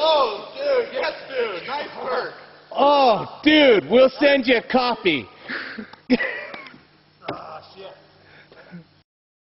Oh! Dude, yes, dude. Nice work. Oh, dude, we'll send you a copy. ah, shit.